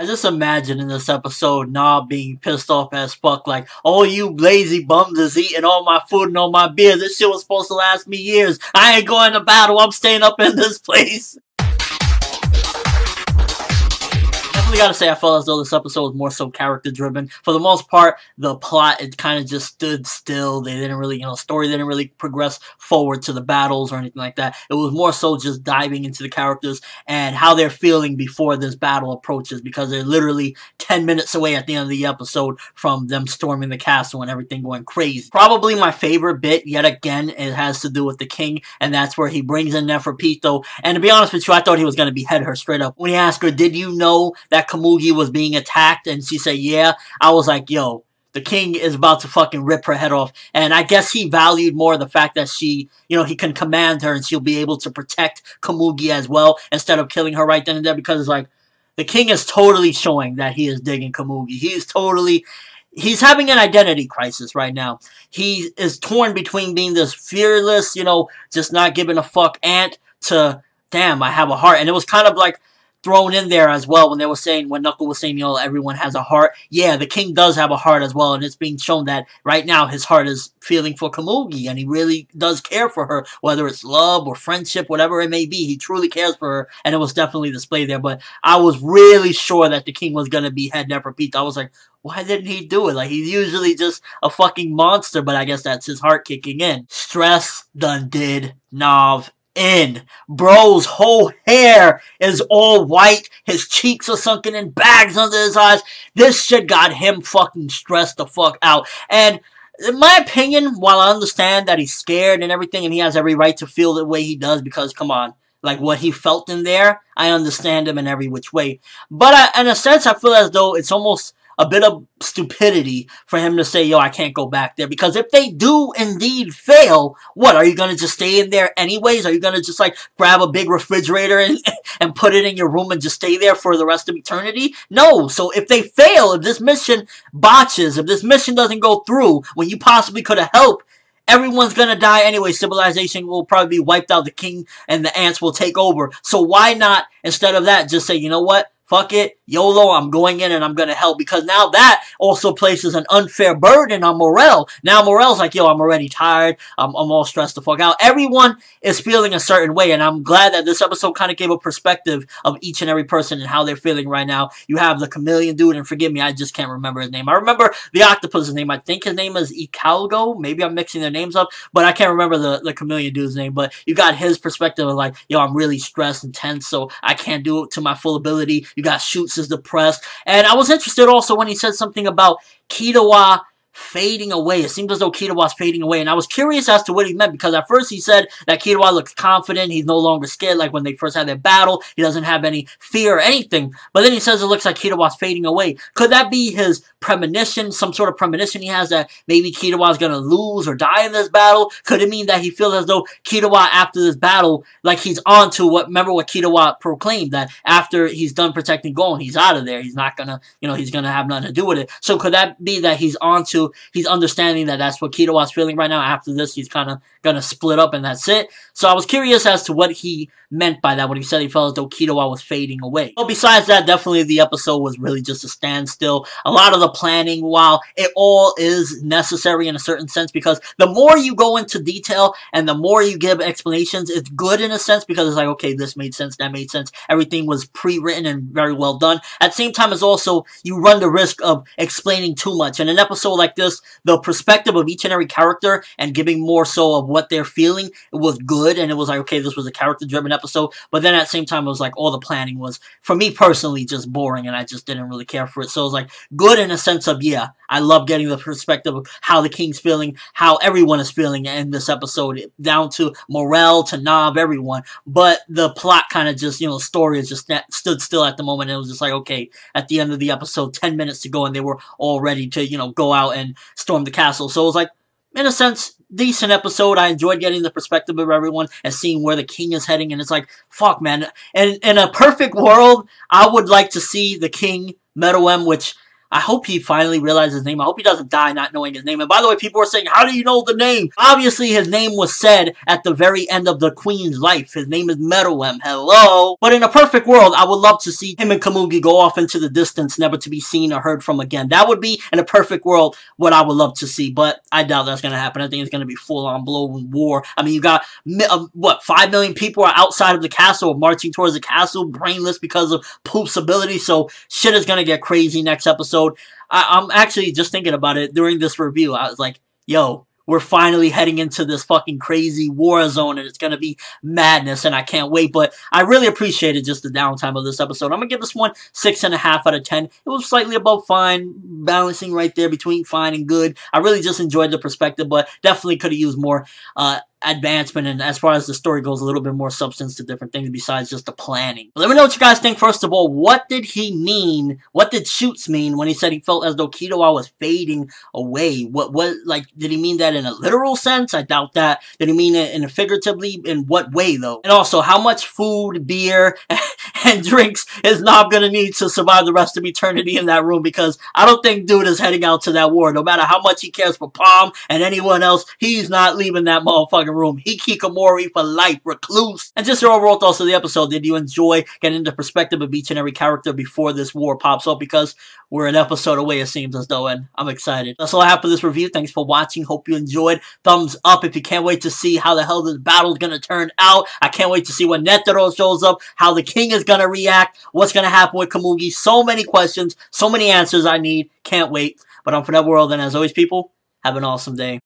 I just imagine in this episode Nob being pissed off as fuck, like, oh, you lazy bums is eating all my food and all my beer. This shit was supposed to last me years. I ain't going to battle. I'm staying up in this place. Definitely gotta say I felt as though this episode was more so character driven. For the most part, the plot it kind of just stood still. They didn't really, you know, story didn't really progress forward to the battles or anything like that. It was more so just diving into the characters and how they're feeling before this battle approaches because they're literally 10 minutes away at the end of the episode from them storming the castle and everything going crazy. Probably my favorite bit, yet again, it has to do with the king, and that's where he brings in Neferpitou. And to be honest with you, I thought he was going to behead her straight up. When he asked her, did you know that that Komugi was being attacked and she said, yeah, I was like, yo, the king is about to fucking rip her head off. And I guess he valued more the fact that she, you know, he can command her and she'll be able to protect Komugi as well instead of killing her right then and there because it's like, the king is totally showing that he is digging Komugi. He's totally, he's having an identity crisis right now. He is torn between being this fearless, you know, just not giving a fuck ant to, damn, I have a heart. And it was kind of like, thrown in there as well when they were saying when Knuckle was saying, you know, everyone has a heart. Yeah, the king does have a heart as well, and it's being shown that right now his heart is feeling for Komugi, and he really does care for her, whether it's love or friendship, whatever it may be. He truly cares for her, and it was definitely displayed there. But I was really sure that the king was gonna be head Neferpitou. I was like, why didn't he do it? Like he's usually just a fucking monster, but I guess that's his heart kicking in. Stress done did Nav in. Bro's whole hair is all white. His cheeks are sunken in bags under his eyes. This shit got him fucking stressed the fuck out. And in my opinion, while I understand that he's scared and everything, and he has every right to feel the way he does, because come on, like what he felt in there, I understand him in every which way. But I, in a sense, I feel as though it's almost a bit of stupidity for him to say, yo, I can't go back there. Because if they do indeed fail, what, are you going to just stay in there anyways? Are you going to just like grab a big refrigerator and, and put it in your room and just stay there for the rest of eternity? No. So if they fail, if this mission botches, if this mission doesn't go through when you possibly could have helped, everyone's gonna die anyway. Civilization will probably be wiped out. The king and the ants will take over. So why not, instead of that, just say, you know what? fuck it, YOLO, I'm going in and I'm going to help. Because now that also places an unfair burden on Morel. Now Morel's like, yo, I'm already tired. I'm, I'm all stressed the fuck out. Everyone is feeling a certain way. And I'm glad that this episode kind of gave a perspective of each and every person and how they're feeling right now. You have the chameleon dude, and forgive me, I just can't remember his name. I remember the octopus's name. I think his name is Ikalgo. Maybe I'm mixing their names up, but I can't remember the, the chameleon dude's name. But you got his perspective of like, yo, I'm really stressed and tense, so I can't do it to my full ability. You got Shoots is depressed. And I was interested also when he said something about Killua fading away. It seemed as though Killua's fading away. And I was curious as to what he meant because at first he said that Killua looks confident. He's no longer scared like when they first had their battle. He doesn't have any fear or anything. But then he says it looks like Killua's fading away. Could that be his premonition, some sort of premonition he has that maybe Killua's going to lose or die in this battle? Could it mean that he feels as though Killua after this battle, like he's on to what, remember what Killua proclaimed, that after he's done protecting Gon, he's out of there. He's not going to, you know, he's going to have nothing to do with it. So could that be that he's on to he's understanding that that's what Killua's feeling right now. After this, he's kind of going to split up and that's it. So I was curious as to what he meant by that when he said he felt as though Killua was fading away. But besides that, definitely the episode was really just a standstill. A lot of the planning, while it all is necessary in a certain sense, because the more you go into detail and the more you give explanations, it's good in a sense because it's like, okay, this made sense, that made sense. Everything was pre-written and very well done. At the same time as also, you run the risk of explaining too much. In an episode like this, the perspective of each and every character and giving more so of what they're feeling, it was good and it was like, okay, this was a character-driven episode episode. But then at the same time, it was like all the planning was, for me personally, just boring and I just didn't really care for it. So it was like good in a sense of, yeah, I love getting the perspective of how the King's feeling, how everyone is feeling in this episode, down to Morel, to Nob, everyone. But the plot kind of just, you know, the story is just that stood still at the moment. And it was just like, okay, at the end of the episode, 10 minutes to go, and they were all ready to, you know, go out and storm the castle. So it was like, in a sense, decent episode. I enjoyed getting the perspective of everyone and seeing where the king is heading. And it's like, fuck, man. And in a perfect world, I would like to see the king, Meruem, which I hope he finally realizes his name. I hope he doesn't die not knowing his name. And by the way, people are saying, how do you know the name? Obviously, his name was said at the very end of the Queen's life. His name is Meruem. Hello? But in a perfect world, I would love to see him and Komugi go off into the distance, never to be seen or heard from again. That would be, in a perfect world, what I would love to see. But I doubt that's going to happen. I think it's going to be full-on blown war. I mean, you got, uh, what, 5 million people are outside of the castle, marching towards the castle, brainless because of Pouf's ability. So shit is going to get crazy next episode. I, I'm actually just thinking about it during this review. I was like, yo, we're finally heading into this fucking crazy war zone and it's going to be madness and I can't wait. But I really appreciated just the downtime of this episode. I'm going to give this one six and a half out of 10. It was slightly above fine, balancing right there between fine and good. I really just enjoyed the perspective, but definitely could have used more uh, advancement and as far as the story goes a little bit more substance to different things besides just the planning. But let me know what you guys think first of all. What did he mean? What did Shoots mean when he said he felt as though Killua was fading away? What what like did he mean that in a literal sense? I doubt that. Did he mean it in a figuratively? In what way though? And also how much food, beer, and drinks is Nob gonna need to survive the rest of eternity in that room because I don't think dude is heading out to that war. No matter how much he cares for Palm and anyone else, he's not leaving that motherfucking room. Hikikomori for life, recluse. And just your overall thoughts of the episode. Did you enjoy getting the perspective of each and every character before this war pops up? Because we're an episode away, it seems as though, and I'm excited. That's all I have for this review. Thanks for watching. Hope you enjoyed. Thumbs up if you can't wait to see how the hell this battle is going to turn out. I can't wait to see when Netero shows up, how the king is going to react, what's going to happen with Komugi. So many questions, so many answers I need. Can't wait. But I'm ForneverWorld, and as always, people, have an awesome day.